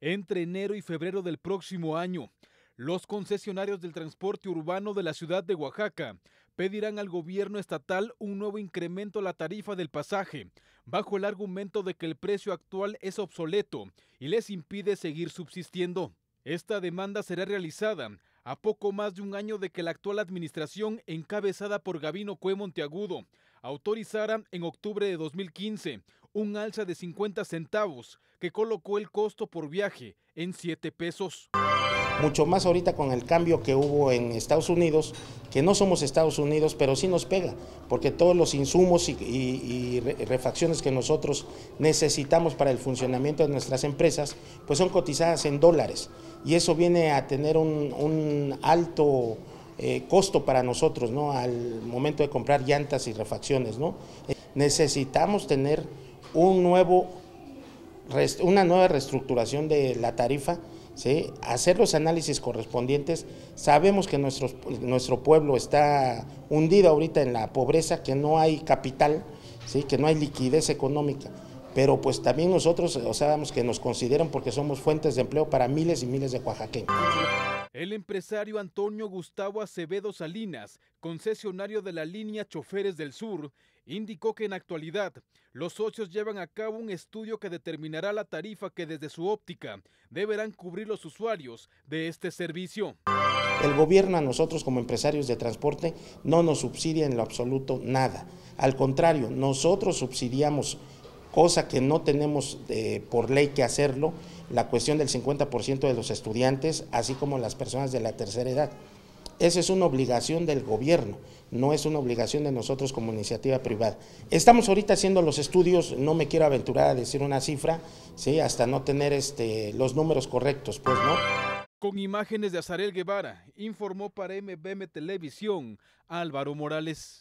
Entre enero y febrero del próximo año, los concesionarios del transporte urbano de la ciudad de Oaxaca pedirán al gobierno estatal un nuevo incremento a la tarifa del pasaje, bajo el argumento de que el precio actual es obsoleto y les impide seguir subsistiendo. Esta demanda será realizada a poco más de un año de que la actual administración, encabezada por Gabino Cue Monteagudo, autorizara en octubre de 2015 un alza de 50 centavos que colocó el costo por viaje en 7 pesos. Mucho más ahorita con el cambio que hubo en Estados Unidos, que no somos Estados Unidos, pero sí nos pega, porque todos los insumos y, refacciones que nosotros necesitamos para el funcionamiento de nuestras empresas, pues son cotizadas en dólares. Y eso viene a tener un, alto eh, costo para nosotros, ¿no? Al momento de comprar llantas y refacciones, ¿no? Necesitamos tener un nuevo, una nueva reestructuración de la tarifa, ¿sí? hacer los análisis correspondientes. Sabemos que nuestro, nuestro pueblo está hundido ahorita en la pobreza, que no hay capital, ¿sí? que no hay liquidez económica pero pues también nosotros, o sabemos que nos consideran porque somos fuentes de empleo para miles y miles de oaxaqueños. El empresario Antonio Gustavo Acevedo Salinas, concesionario de la línea Choferes del Sur, indicó que en actualidad los socios llevan a cabo un estudio que determinará la tarifa que desde su óptica deberán cubrir los usuarios de este servicio. El gobierno a nosotros como empresarios de transporte no nos subsidia en lo absoluto nada. Al contrario, nosotros subsidiamos, cosa que no tenemos eh, por ley que hacerlo, la cuestión del 50% de los estudiantes, así como las personas de la tercera edad. Esa es una obligación del gobierno, no es una obligación de nosotros como iniciativa privada. Estamos ahorita haciendo los estudios, no me quiero aventurar a decir una cifra, ¿sí? hasta no tener este, los números correctos, pues, ¿no? Con imágenes de Azarel Guevara, informó para MBM Televisión Álvaro Morales.